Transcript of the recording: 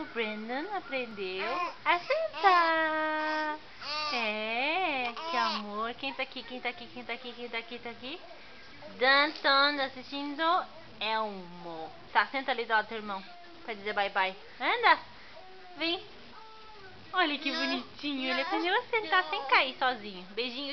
o Brandon aprendeu a sentar. É, que amor. Quem tá aqui, quem tá aqui, quem tá aqui, quem tá aqui, tá aqui? Danton assistindo Elmo. Tá, senta ali do lado do irmão. Pra dizer bye bye. Anda. Vem. Olha que bonitinho. Ele aprendeu a sentar sem cair sozinho. Beijinho.